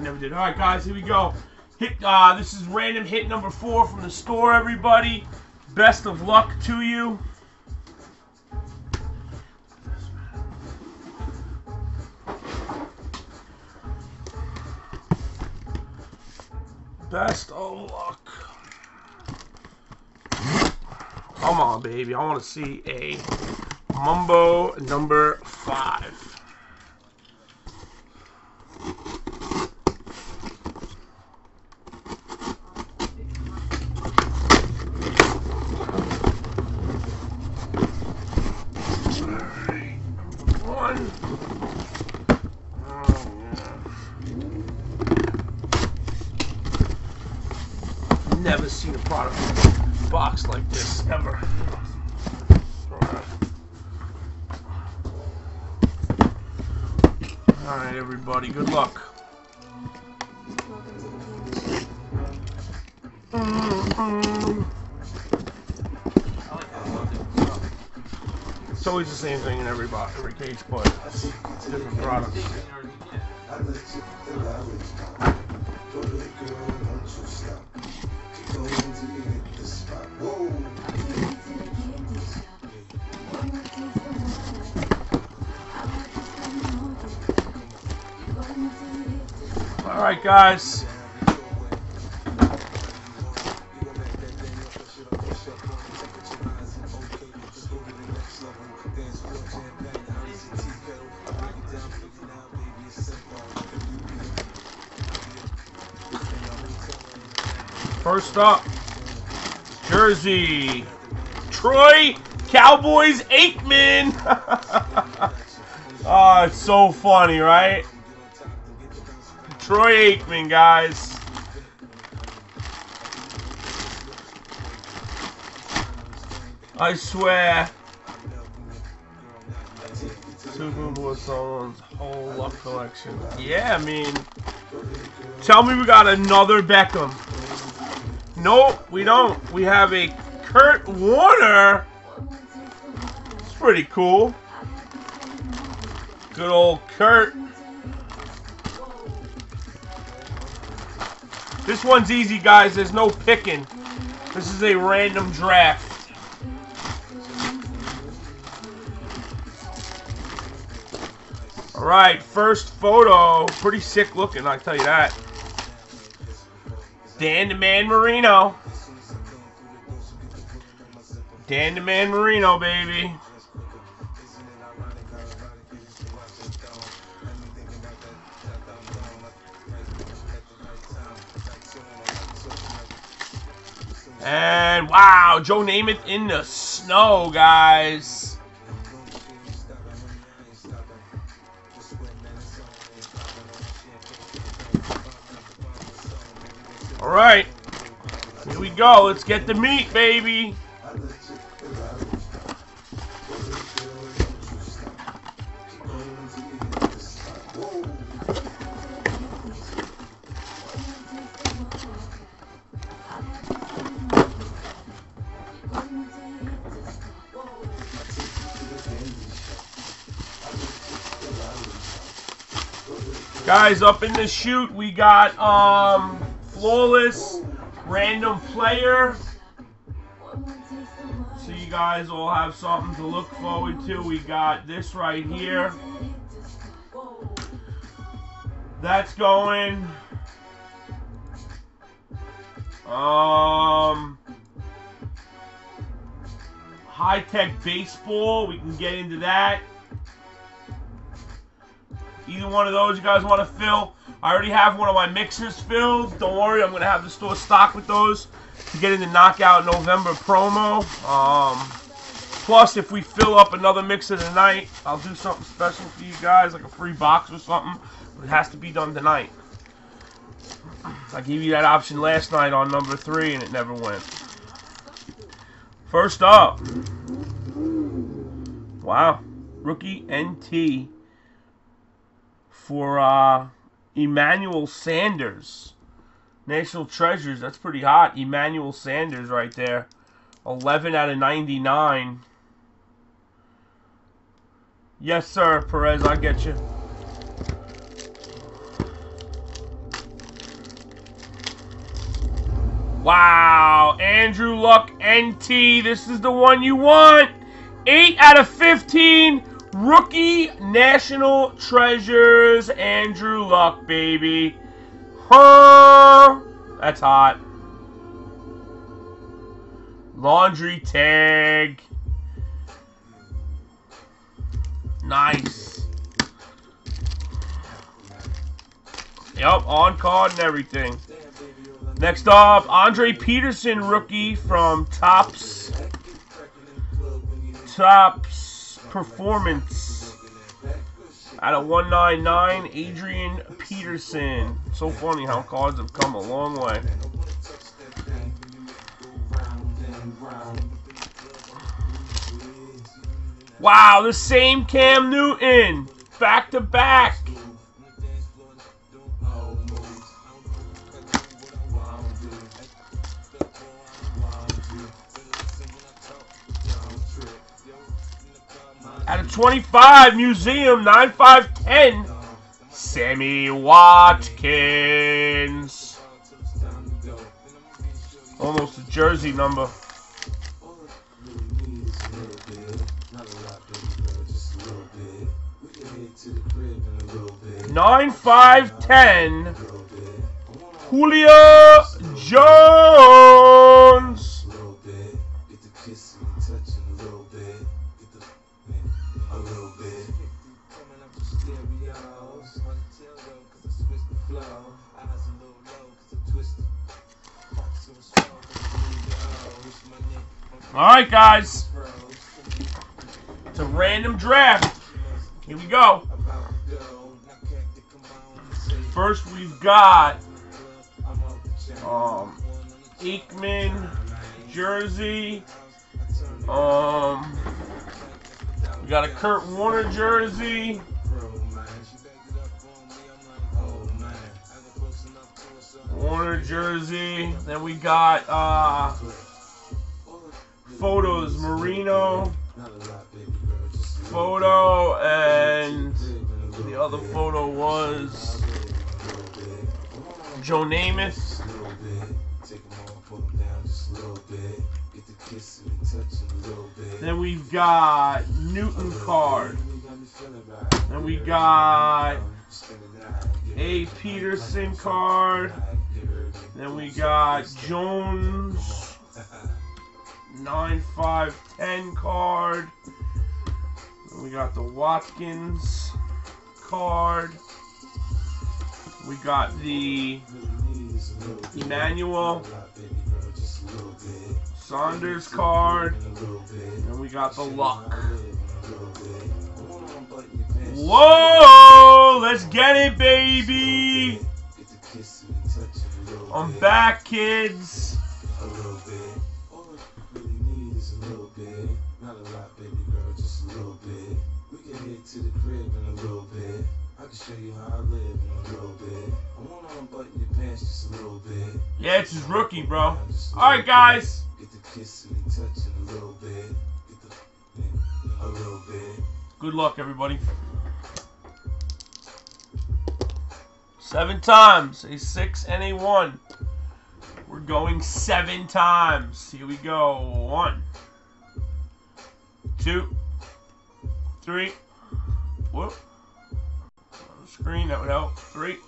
I never did. All right, guys, here we go. Hit. Uh, this is random hit number four from the store. Everybody, best of luck to you. Best of luck. Come on, baby. I want to see a Mumbo number five. Alright, number one. Oh, yeah. Never seen a product box like this ever. Alright, everybody, good luck. It's always the same thing in every box, every case, but different products. Right, guys. First up, Jersey, Troy Cowboys Aikman. oh, it's so funny, right? Troy Aikman, guys. I swear. Super Bowl someone's whole luck collection. Yeah, I mean, tell me we got another Beckham. Nope, we don't. We have a Kurt Warner. It's pretty cool. Good old Kurt. This one's easy, guys. There's no picking. This is a random draft. All right, first photo. Pretty sick looking, I tell you that. Dan the Man Marino. Dan the Man Marino, baby. And wow, Joe Namath in the snow, guys. All right, here we go. Let's get the meat, baby. Guys, up in the shoot, we got um flawless random player. So you guys all have something to look forward to. We got this right here. That's going. Um, high tech baseball. We can get into that. Either one of those you guys want to fill. I already have one of my mixers filled. Don't worry, I'm going to have the store stocked with those to get in the Knockout November promo. Um, plus, if we fill up another mixer tonight, I'll do something special for you guys, like a free box or something. But it has to be done tonight. I gave you that option last night on number three, and it never went. First up. Wow. Rookie NT for uh, Emmanuel Sanders. National Treasures, that's pretty hot. Emmanuel Sanders right there. 11 out of 99. Yes, sir, Perez, I get you. Wow, Andrew Luck NT, this is the one you want. 8 out of 15. Rookie National Treasures. Andrew Luck, baby. Huh? That's hot. Laundry tag. Nice. Yep, on card and everything. Next up, Andre Peterson, rookie from Tops. Topps Performance. Out of 199, Adrian Peterson. So funny how cards have come a long way. Wow, the same Cam Newton. Back to back. 25, Museum 9510, Sammy Watkins. Almost a jersey number. Nine five ten. Julio Jones. Alright, guys. It's a random draft. Here we go. First, we've got um, Aikman jersey. Um, we got a Kurt Warner jersey. Warner jersey. Then we got uh, photos Marino photo and the other photo was Joe Namath. Then we've got Newton card. Then we got a Peterson card. Then we got Jones 9510 card. Then we got the Watkins card. We got the Emmanuel Sanders card. And we got the Luck. Whoa! Let's get it, baby! I'm back, kids. To the crib in a little bit. I can show you how I live in a little bit. I want to unbutton your pants just a little bit. Yeah, it's his rookie, bro. Alright, guys. Get the kissing and touching a little bit. Get the, a little bit. Good luck, everybody. Seven times. A six and a one. We're going seven times. Here we go. One, two, three. Whoop. Screen, that would help. Three,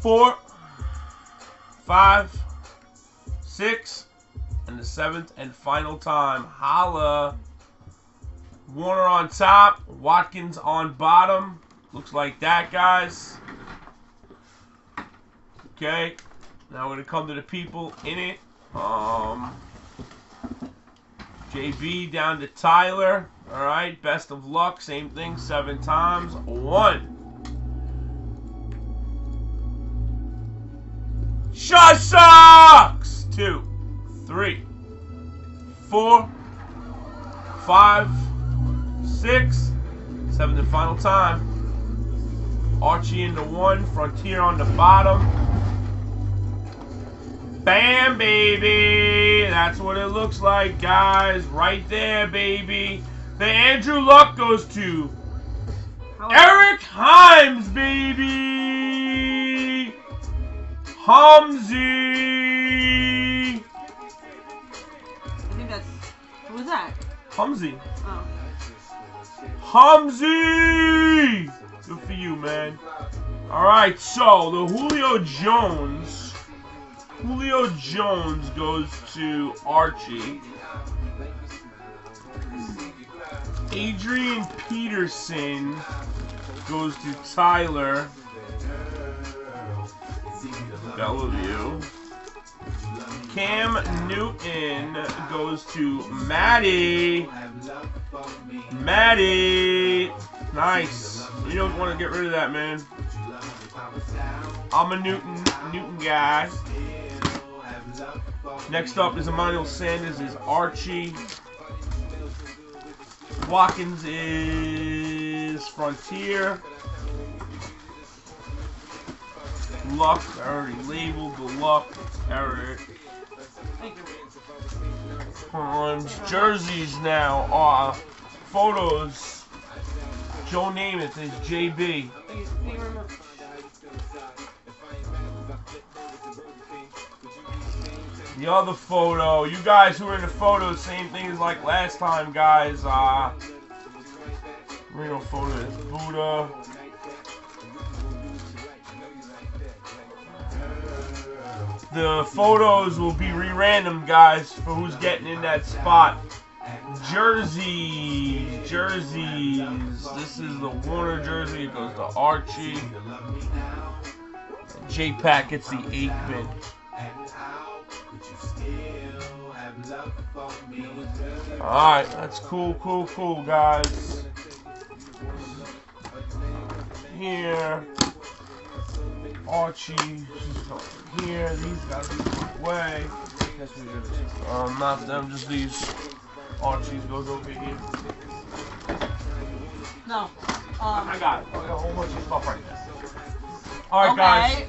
four, five, six, and the seventh and final time. Holla. Warner on top, Watkins on bottom. Looks like that, guys. Okay. Now we're going to come to the people in it. Um, JB down to Tyler. All right. Best of luck. Same thing. Seven times. One. Shot sucks. Two. Three. Four. Five. Six. Seventh and final time. Archie into one. Frontier on the bottom. Bam, baby. That's what it looks like, guys. Right there, baby. The Andrew Luck goes to Eric Himes, baby. Humzy. I think that's who was that? Humzy. Oh. Humzy. Good for you, man. All right, so the Julio Jones. Julio Jones goes to Archie. Adrian Peterson goes to Tyler. Bellevue. Cam Newton goes to Maddie. Maddie. Nice. You don't want to get rid of that, man. I'm a Newton Newton guy. Next up is Emmanuel Sanders is Archie. Watkins is Frontier. Luck, I already labeled the Luck. Eric. Um, jerseys now are photos. Joe Namath is JB. The other photo, you guys who are in the photo, same thing as like last time, guys. Uh, real photo is Buddha. The photos will be re-random, guys, for who's getting in that spot. Jerseys, jerseys. This is the Warner jersey. It goes to Archie. J-Pack gets the Aikman. Alright, that's cool, cool, cool, guys. Here. Archie. Here. These gotta be put. Um, not them, just these. Archie's goes over here. No. I Um, got it. I got a whole bunch of stuff right there. Alright, guys. okay.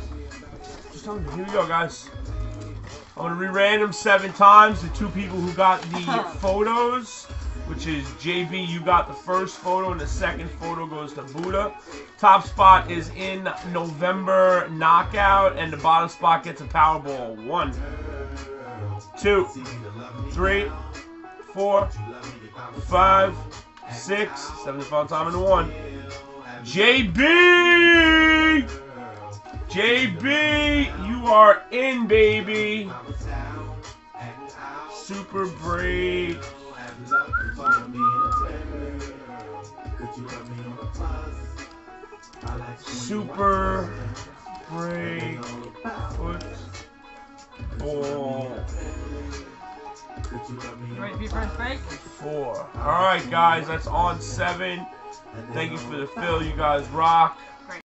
Just tell me, here we go, guys. I'm gonna re-random seven times. The two people who got the photos, which is JB, you got the first photo, and the second photo goes to Buddha. Top spot is in November knockout, and the bottom spot gets a Powerball. One, two, three, four, five, six, seven final time, and one. JB! JB, you are in, baby. Super break. Super break. Football. Ready to be first break? Four. All right, guys, that's on seven. Thank you for the fill. You guys rock.